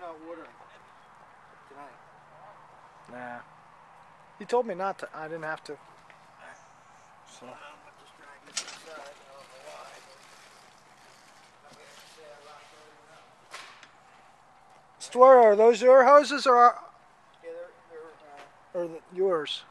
you're not watering tonight. Nah. He told me not to. I didn't have to. So. Stuart, are those your hoses or, are, Yeah, they're, they're, uh, or the, yours?